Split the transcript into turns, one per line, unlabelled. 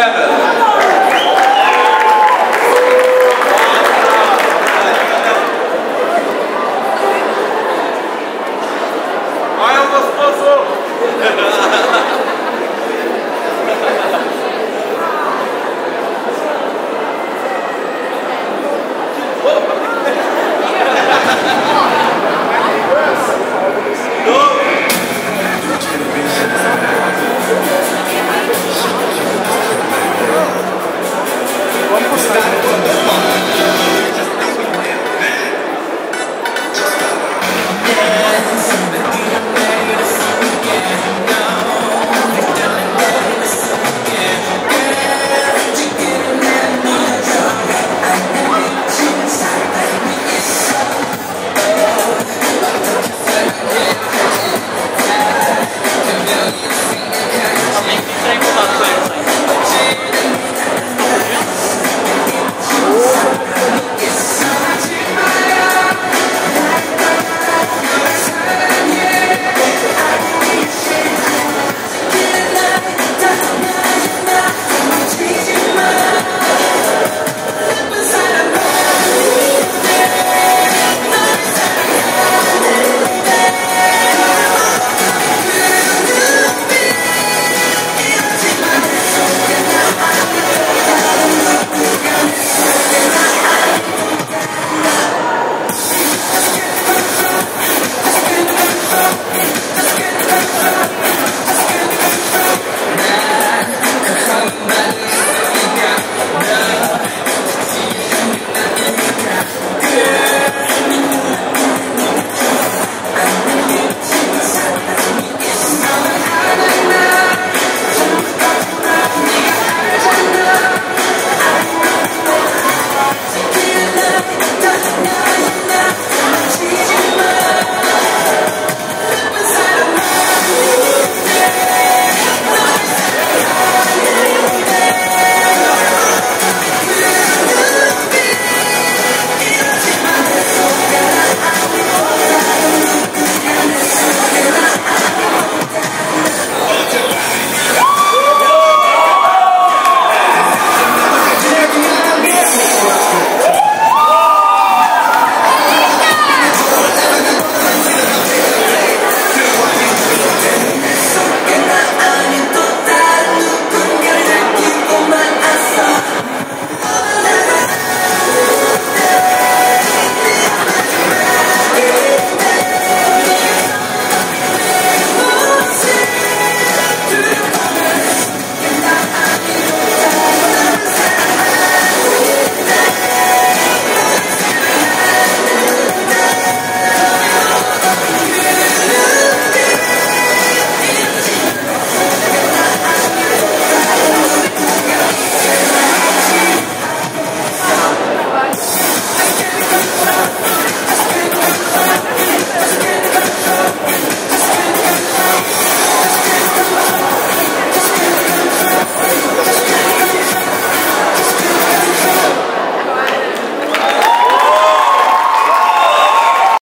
galera.